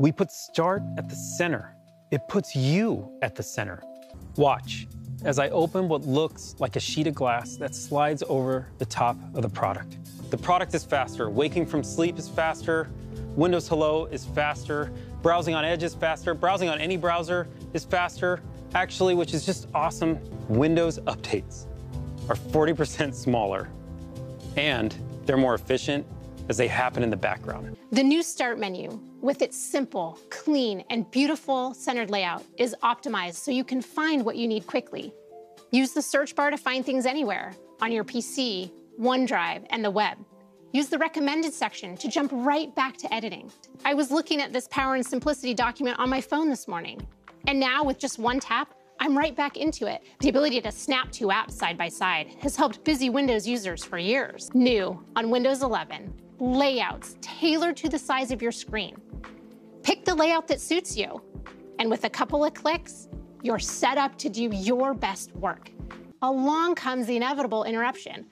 We put start at the center. It puts you at the center. Watch as I open what looks like a sheet of glass that slides over the top of the product. The product is faster. Waking from sleep is faster. Windows Hello is faster. Browsing on Edge is faster. Browsing on any browser is faster. Actually, which is just awesome, Windows updates are 40% smaller and they're more efficient as they happen in the background. The new Start menu, with its simple, clean, and beautiful centered layout, is optimized so you can find what you need quickly. Use the search bar to find things anywhere on your PC, OneDrive, and the web. Use the recommended section to jump right back to editing. I was looking at this Power and Simplicity document on my phone this morning. And now, with just one tap, I'm right back into it. The ability to snap two apps side by side has helped busy Windows users for years. New on Windows 11, layouts tailored to the size of your screen. Pick the layout that suits you, and with a couple of clicks, you're set up to do your best work. Along comes the inevitable interruption,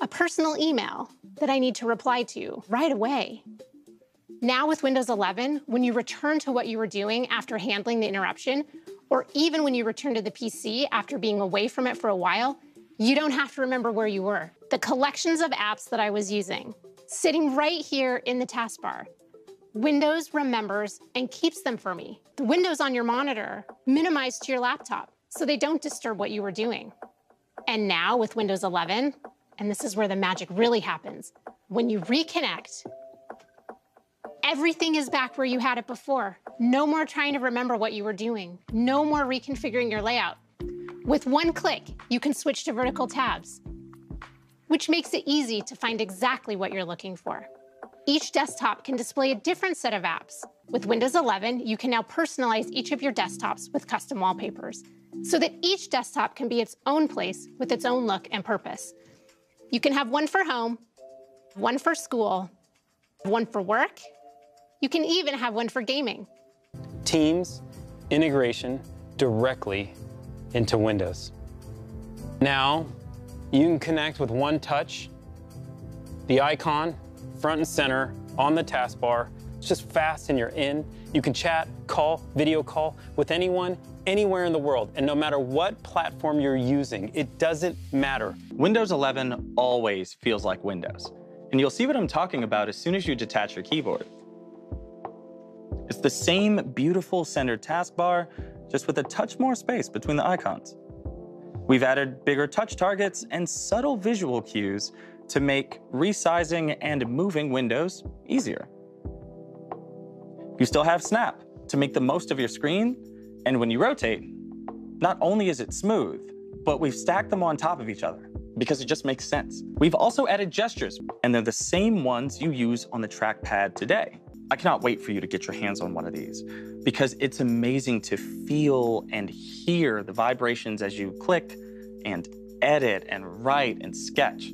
a personal email that I need to reply to right away. Now with Windows 11, when you return to what you were doing after handling the interruption, or even when you return to the PC after being away from it for a while, you don't have to remember where you were. The collections of apps that I was using, sitting right here in the taskbar, Windows remembers and keeps them for me. The windows on your monitor minimize to your laptop so they don't disturb what you were doing. And now with Windows 11, and this is where the magic really happens, when you reconnect, everything is back where you had it before. No more trying to remember what you were doing. No more reconfiguring your layout. With one click, you can switch to vertical tabs, which makes it easy to find exactly what you're looking for. Each desktop can display a different set of apps. With Windows 11, you can now personalize each of your desktops with custom wallpapers so that each desktop can be its own place with its own look and purpose. You can have one for home, one for school, one for work. You can even have one for gaming. Teams integration directly into Windows. Now, you can connect with one touch, the icon front and center on the taskbar. It's just fast and you're in. You can chat, call, video call with anyone, anywhere in the world. And no matter what platform you're using, it doesn't matter. Windows 11 always feels like Windows. And you'll see what I'm talking about as soon as you detach your keyboard. It's the same beautiful centered taskbar, just with a touch more space between the icons. We've added bigger touch targets and subtle visual cues to make resizing and moving windows easier. You still have Snap to make the most of your screen, and when you rotate, not only is it smooth, but we've stacked them on top of each other because it just makes sense. We've also added gestures, and they're the same ones you use on the trackpad today. I cannot wait for you to get your hands on one of these because it's amazing to feel and hear the vibrations as you click and edit and write and sketch.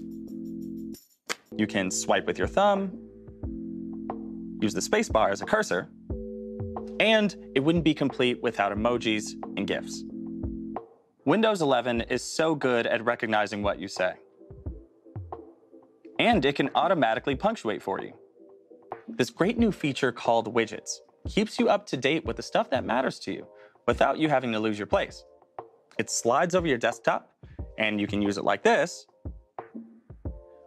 You can swipe with your thumb, use the spacebar as a cursor, and it wouldn't be complete without emojis and GIFs. Windows 11 is so good at recognizing what you say. And it can automatically punctuate for you. This great new feature called Widgets keeps you up to date with the stuff that matters to you without you having to lose your place. It slides over your desktop, and you can use it like this,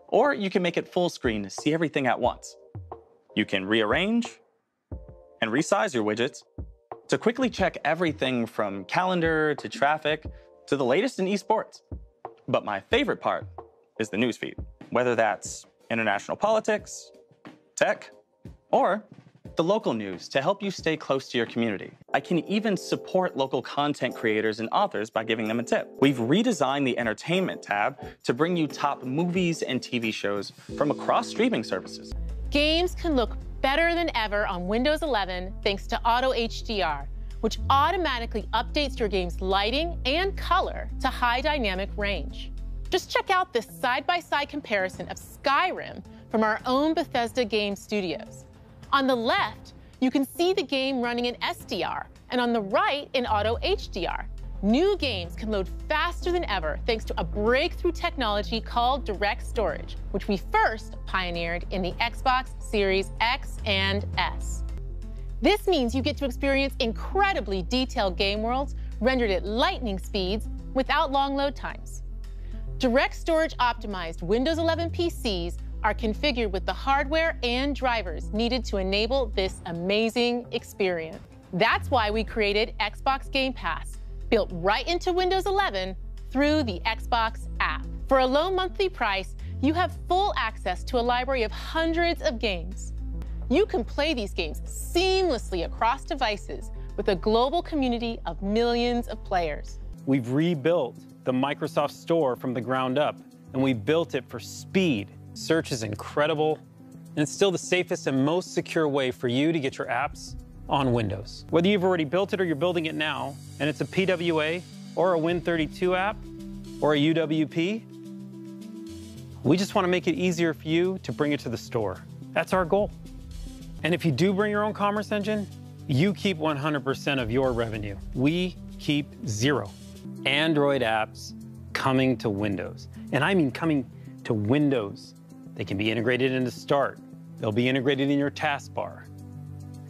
or you can make it full screen to see everything at once. You can rearrange and resize your widgets to quickly check everything from calendar to traffic to the latest in esports. But my favorite part is the newsfeed, whether that's international politics, tech, or the local news to help you stay close to your community. I can even support local content creators and authors by giving them a tip. We've redesigned the entertainment tab to bring you top movies and TV shows from across streaming services. Games can look better than ever on Windows 11 thanks to Auto HDR, which automatically updates your game's lighting and color to high dynamic range. Just check out this side-by-side -side comparison of Skyrim from our own Bethesda Game Studios. On the left, you can see the game running in SDR, and on the right in Auto HDR. New games can load faster than ever thanks to a breakthrough technology called Direct Storage, which we first pioneered in the Xbox Series X and S. This means you get to experience incredibly detailed game worlds rendered at lightning speeds without long load times. Direct storage optimized Windows 11 PCs are configured with the hardware and drivers needed to enable this amazing experience. That's why we created Xbox Game Pass, built right into Windows 11 through the Xbox app. For a low monthly price, you have full access to a library of hundreds of games. You can play these games seamlessly across devices with a global community of millions of players. We've rebuilt the Microsoft Store from the ground up, and we built it for speed. Search is incredible, and it's still the safest and most secure way for you to get your apps on Windows. Whether you've already built it or you're building it now, and it's a PWA or a Win32 app or a UWP, we just want to make it easier for you to bring it to the store. That's our goal. And if you do bring your own commerce engine, you keep 100% of your revenue. We keep zero. Android apps coming to Windows. And I mean coming to Windows. They can be integrated into Start. They'll be integrated in your taskbar.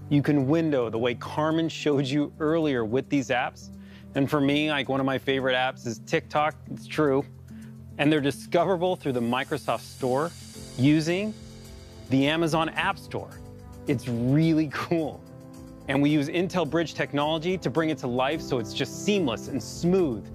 You can window the way Carmen showed you earlier with these apps. And for me, like one of my favorite apps is TikTok. It's true. And they're discoverable through the Microsoft Store using the Amazon App Store. It's really cool. And we use Intel Bridge technology to bring it to life so it's just seamless and smooth